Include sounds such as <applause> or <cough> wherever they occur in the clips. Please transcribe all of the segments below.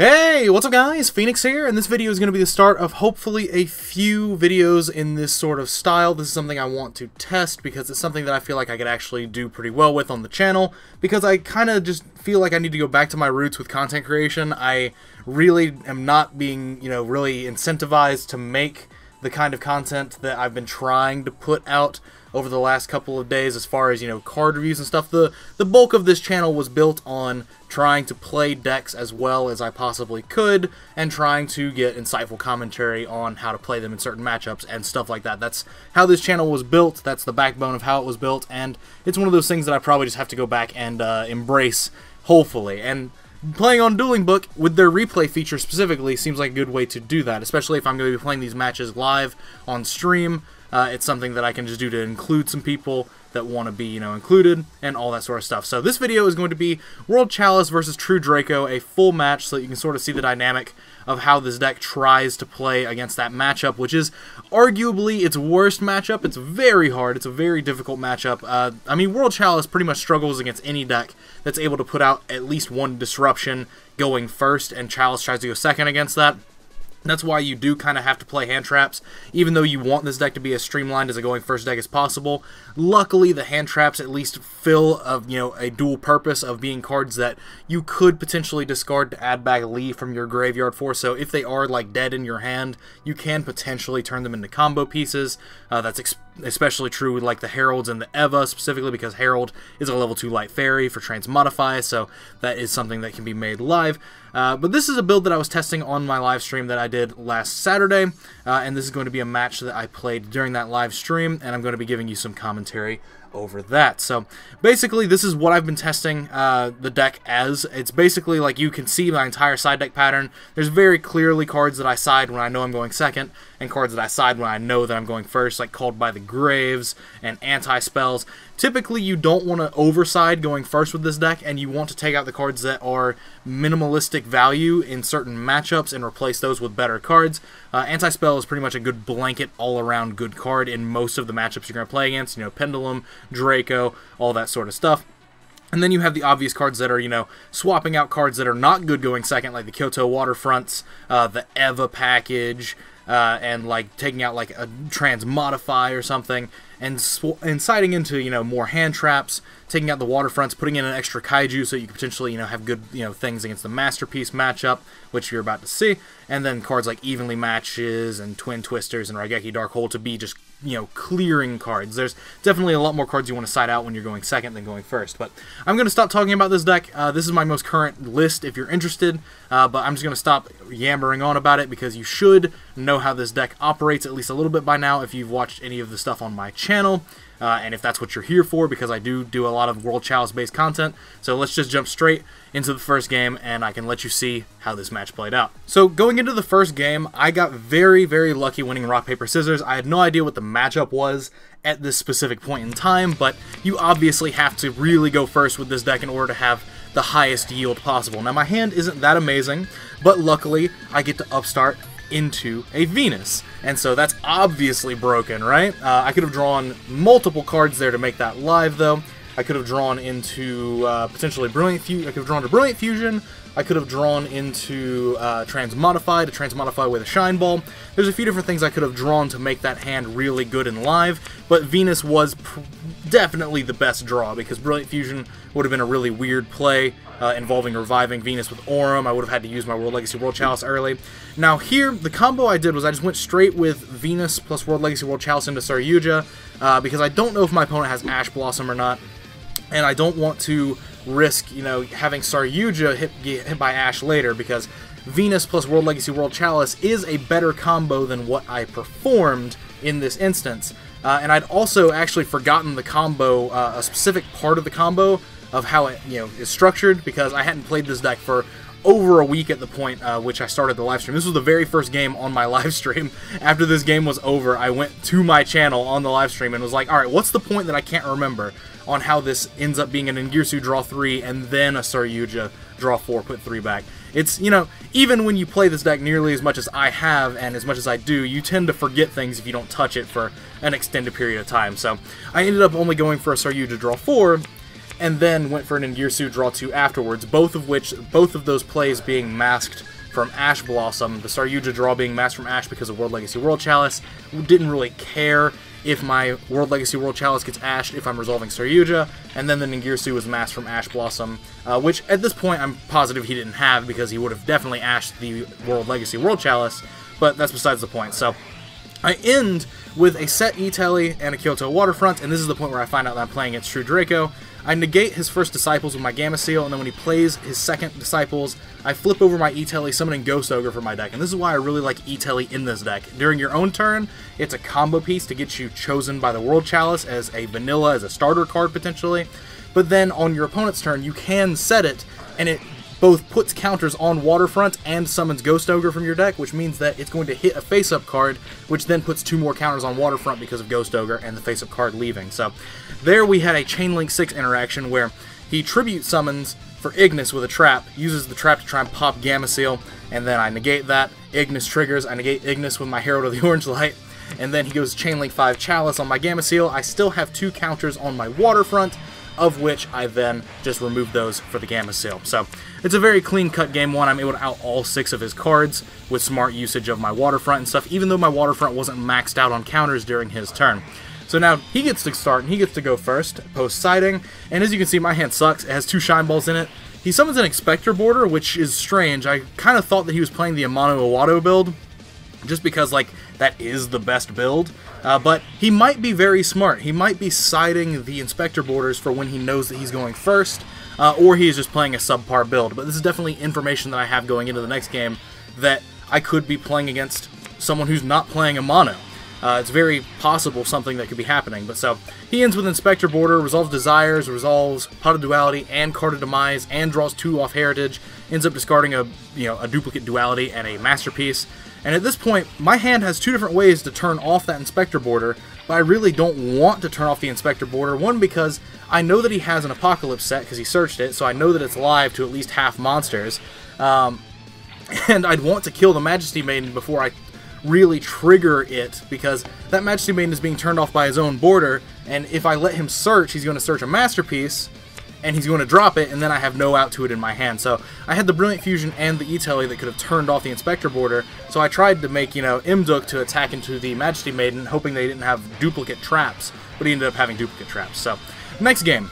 Hey, what's up guys? Phoenix here, and this video is going to be the start of hopefully a few videos in this sort of style. This is something I want to test because it's something that I feel like I could actually do pretty well with on the channel because I kind of just feel like I need to go back to my roots with content creation. I really am not being, you know, really incentivized to make the kind of content that I've been trying to put out over the last couple of days as far as, you know, card reviews and stuff. The, the bulk of this channel was built on trying to play decks as well as I possibly could and trying to get insightful commentary on how to play them in certain matchups and stuff like that. That's how this channel was built. That's the backbone of how it was built, and it's one of those things that I probably just have to go back and uh, embrace, hopefully. And playing on Dueling Book with their replay feature specifically seems like a good way to do that, especially if I'm going to be playing these matches live on stream. Uh, it's something that I can just do to include some people that want to be, you know, included and all that sort of stuff. So this video is going to be World Chalice versus True Draco, a full match so that you can sort of see the dynamic of how this deck tries to play against that matchup, which is arguably its worst matchup. It's very hard. It's a very difficult matchup. Uh, I mean, World Chalice pretty much struggles against any deck that's able to put out at least one disruption going first, and Chalice tries to go second against that. That's why you do kind of have to play hand traps, even though you want this deck to be as streamlined as a going first deck as possible. Luckily, the hand traps at least fill of you know a dual purpose of being cards that you could potentially discard to add back Lee from your graveyard for. So if they are like dead in your hand, you can potentially turn them into combo pieces. Uh, that's especially true with like the Heralds and the Eva specifically because Herald is a level 2 light fairy for transmodify, so that is something that can be made live. Uh, but this is a build that I was testing on my live stream that I did last Saturday, uh, and this is going to be a match that I played during that live stream, and I'm going to be giving you some commentary over that. So basically, this is what I've been testing uh, the deck as. It's basically like you can see my entire side deck pattern. There's very clearly cards that I side when I know I'm going second, and cards that I side when I know that I'm going first, like Called by the Graves and anti-spells. Typically, you don't want to overside going first with this deck, and you want to take out the cards that are minimalistic value in certain matchups and replace those with better cards. Uh, anti-spell is pretty much a good blanket, all-around good card in most of the matchups you're going to play against. You know, Pendulum, Draco, all that sort of stuff. And then you have the obvious cards that are, you know, swapping out cards that are not good going second, like the Kyoutou Waterfronts, uh, the Eva package, uh, and like taking out like a transmodify or something, and inciting into you know more hand traps, taking out the waterfronts, putting in an extra kaiju so you can potentially you know have good you know things against the Master Peace matchup, which you're about to see, and then cards like evenly matches and twin twisters and Raigeki Dark Hole to be just you know, clearing cards. There's definitely a lot more cards you want to side out when you're going second than going first. But I'm going to stop talking about this deck. Uh, this is my most current list if you're interested, uh, but I'm just going to stop yammering on about it because you should know how this deck operates at least a little bit by now if you've watched any of the stuff on my channel. Uh, and if that's what you're here for, because I do do a lot of World Chalice based content. So let's just jump straight into the first game, and I can let you see how this match played out. So going into the first game, I got very, very lucky winning rock, paper, scissors. I had no idea what the matchup was at this specific point in time, but you obviously have to really go first with this deck in order to have the highest yield possible. Now my hand isn't that amazing, but luckily I get to upstart into a Venus. And so that's obviously broken, right? Uh, I could have drawn multiple cards there to make that live, though. I could have drawn into uh, potentially Brilliant Fusion. I could have drawn to Brilliant Fusion. I could have drawn into uh, Transmodify to Transmodify with a Shine Ball. There's a few different things I could have drawn to make that hand really good and live, but Venus was definitely the best draw because Brilliant Fusion would have been a really weird play uh, involving reviving Venus with Auram. I would have had to use my World Legacy World Chalice early. Now here, the combo I did was I just went straight with Venus plus World Legacy World Chalice into Saryuja uh, because I don't know if my opponent has Ash Blossom or not, and I don't want to risk, you know, having Saryuja hit, hit by Ash later because Venus plus World Legacy World Chalice is a better combo than what I performed in this instance. Uh, and I'd also actually forgotten the combo, uh, a specific part of the combo of how it you know is structured because I hadn't played this deck for over a week at the point uh, which I started the live stream. This was the very first game on my <laughs> live stream. After this game was over, I went to my channel on the live stream and was like, all right, what's the point that I can't remember on how this ends up being an Ningirsu draw 3 and then a Saryuja draw 4, put 3 back. It's, you know, even when you play this deck nearly as much as I have and as much as I do, you tend to forget things if you don't touch it for an extended period of time. So I ended up only going for a Saryuja draw 4, and then went for an Ningirsu draw 2 afterwards, both of which, both of those plays being masked from Ash Blossom, the Saryuja draw being masked from Ash because of World Legacy World Chalice. Didn't really care if my World Legacy World Chalice gets ashed if I'm resolving Saryuja, and then the Ningirsu was masked from Ash Blossom, uh, which at this point I'm positive he didn't have because he would have definitely ashed the World Legacy World Chalice, but that's besides the point. So I end with a set E-Tele and a Kyoutou Waterfront, and this is the point where I find out that I'm playing against True Draco. I negate his first Disciples with my Gameciel, and then when he plays his second Disciples, I flip over my E-Tele, summoning Ghost Ogre for my deck. And this is why I really like E-Tele in this deck. During your own turn, it's a combo piece to get you chosen by the World Chalice as a vanilla, as a starter card potentially. But then on your opponent's turn, you can set it, and it both puts counters on Waterfront and summons Ghost Ogre from your deck, which means that it's going to hit a face-up card, which then puts two more counters on Waterfront because of Ghost Ogre and the face-up card leaving. So there we had a Chainlink 6 interaction where he Tribute summons for Ignis with a trap, uses the trap to try and pop Gameciel, and then I negate that. Ignis triggers, I negate Ignis with my Herald of the <laughs> Orange Light, and then he goes Chainlink 5 Chalice on my Gameciel. I still have two counters on my Waterfront, of which I then just removed those for the Gameciel. So it's a very clean-cut game one. I'm able to out all six of his cards with smart usage of my Waterfront and stuff, even though my Waterfront wasn't maxed out on counters during his turn. So now he gets to start, and he gets to go first, post-sighting, and as you can see, my hand sucks. It has two Shine Balls in it. He summons an Inspector Boarder, which is strange. I kind of thought that he was playing the Amano-Iwato build, just because, like, that is the best build. Uh, but he might be very smart. He might be siding the Inspector Boarders for when he knows that he's going first, uh, or he is just playing a subpar build. But this is definitely information that I have going into the next game that I could be playing against someone who's not playing a mono. Uh, it's very possible something that could be happening. But so he ends with Inspector Boarder, resolves Desires, resolves Pot of Duality and Card of Demise, and draws two off Heritage. Ends up discarding a you know a duplicate Duality and a Master Peace. And at this point, my hand has two different ways to turn off that Inspector Boarder, but I really don't want to turn off the Inspector Boarder. One, because I know that he has an Apocalypse set, because he searched it, so I know that it's live to at least half monsters. Um, <laughs> and I'd want to kill the Majesty Maiden before I really trigger it because that Majesty Maiden is being turned off by his own border, and if I let him search, he's going to search a Master Peace, and he's going to drop it, and then I have no out to it in my hand. So I had the Brilliant Fusion and the E-Tele that could have turned off the Inspector Boarder, so I tried to make, you know, Imduk to attack into the Majesty Maiden, hoping they didn't have duplicate traps, but he ended up having duplicate traps. So, next game.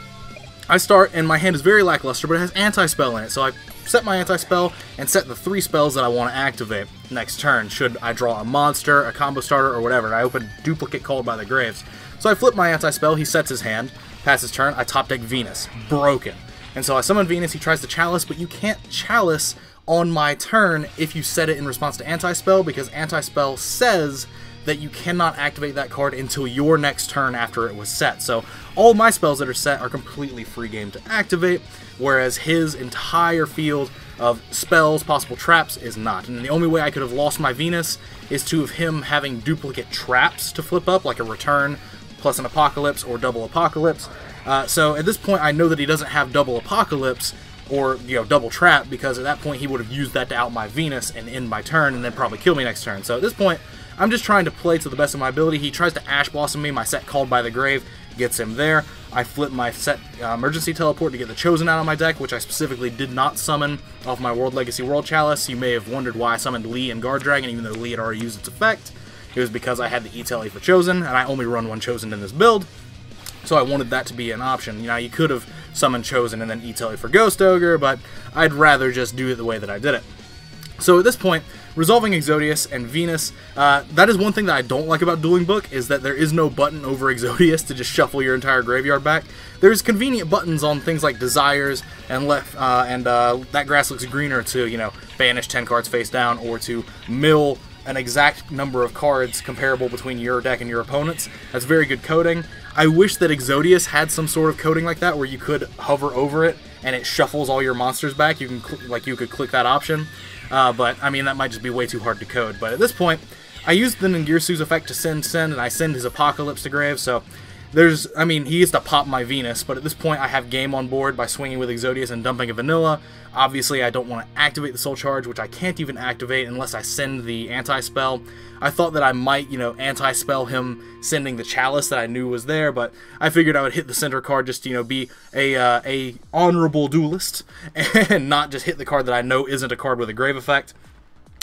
I start, and my hand is very lackluster, but it has Anti-Spell in it, so I set my anti-spell, and set the three spells that I want to activate next turn, should I draw a monster, a combo starter, or whatever, and I open Duplicate Called by the Graves. So I flip my anti-spell, he sets his hand, passes turn, I top deck Venus. Broken. And so I summon Venus, he tries to Chalice, but you can't Chalice on my turn if you set it in response to anti-spell, because anti-spell says that you cannot activate that card until your next turn after it was set. So all my spells that are set are completely free game to activate, whereas his entire field of spells, possible traps, is not. And the only way I could have lost my Venus is to have him having duplicate traps to flip up, like a return plus an Apocalypse or double Apocalypse. Uh, so at this point, I know that he doesn't have double Apocalypse, or you know double trap because at that point he would have used that to out my Venus and end my turn and then probably kill me next turn. So at this point I'm just trying to play to the best of my ability. He tries to Ash Blossom me. My set called by the grave gets him there. I flip my set uh, emergency teleport to get the Chosen out of my deck, which I specifically did not summon off my World Legacy World Chalice. You may have wondered why I summoned Lee and Guard Dragon, even though Lee had already used its effect. It was because I had the E-Tele for Chosen, and I only run one Chosen in this build. So I wanted that to be an option. You know, you could have summoned Chosen and then E-Tele for Ghost Ogre, but I'd rather just do it the way that I did it. So at this point, resolving Exodius and Venus, uh, that is one thing that I don't like about Dueling Book, is that there is no button over <laughs> Exodius to just shuffle your entire graveyard back. There's convenient buttons on things like Desires and left, uh, and uh, that grass looks greener to, you know, banish 10 cards face down, or to mill an exact number of cards comparable between your deck and your opponent's. That's very good coding. I wish that Exodius had some sort of coding like that where you could hover over it and it shuffles all your monsters back. You can like you could click that option. Uh, but, I mean, that might just be way too hard to code. But at this point, I used the Ningirsu's effect to send Send, and I send his Apocalypse to Grave, so there's, I mean, he used to pop my Venus, but at this point I have game on board by swinging with Exodius and dumping a Vanilla. Obviously, I don't want to activate the Soul Charge, which I can't even activate unless I send the anti-spell. I thought that I might, you know, anti-spell him sending the Chalice that I knew was there, but I figured I would hit the center card just to, you know, be a, uh, a honorable duelist <laughs> and not just hit the card that I know isn't a card with a grave effect.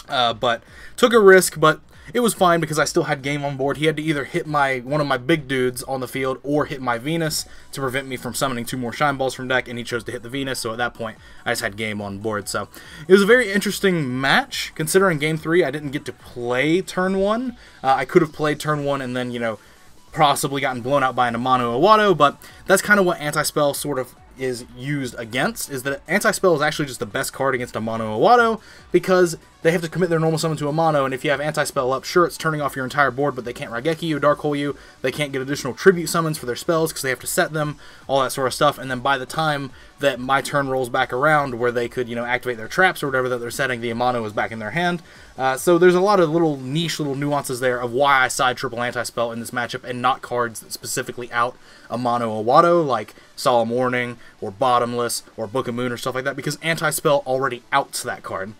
Uh, but took a risk, but it was fine because I still had game on board. He had to either hit my one of my big dudes on the field or hit my Venus to prevent me from summoning two more Shine Balls from deck, and he chose to hit the Venus, so at that point, I just had game on board. So it was a very interesting match, considering Game 3 I didn't get to play turn 1. Uh, I could have played turn 1 and then, you know, possibly gotten blown out by an Amano-Iwato, but that's kind of what Anti-Spell sort of is used against is that anti-spell is actually just the best card against Amano-Iwato because they have to commit their normal summon to a mono and if you have anti-spell up sure it's turning off your entire board but they can't Raigeki you dark hole you. They can't get additional tribute summons for their spells because they have to set them all that sort of stuff and then by the time that my turn rolls back around where they could you know activate their traps or whatever that they're setting the Amano is back in their hand. Uh, so there's a lot of little niche little nuances there of why I side triple anti-spell in this matchup and not cards that specifically out a mono Iwado like Solemn Warning or Bottomless or Book of Moon or stuff like that because Anti-Spell already outs that card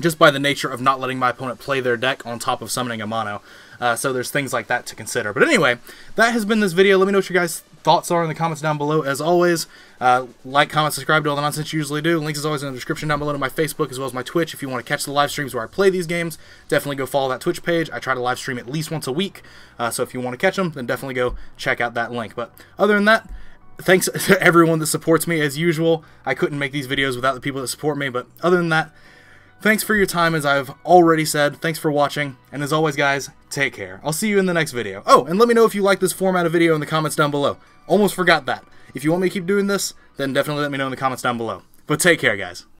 just by the nature of not letting my opponent play their deck on top of summoning a mono. Uh, so there's things like that to consider. But anyway, that has been this video. Let me know what your guys' thoughts are in the comments down below. As always, uh, like, comment, subscribe to all the nonsense you usually do. Links as always in the description down below to my Facebook as well as my Twitch. If you want to catch the live streams where I play these games, definitely go follow that Twitch page. I try to live stream at least once a week. Uh, so if you want to catch them, then definitely go check out that link. But other than that, thanks <laughs> to everyone that supports me as usual. I couldn't make these videos without the people that support me, but other than that, thanks for your time as I've already said. Thanks for watching, and as always guys, take care. I'll see you in the next video. Oh, and let me know if you like this format of video in the comments down below. Almost forgot that. If you want me to keep doing this, then definitely let me know in the comments down below. But take care, guys.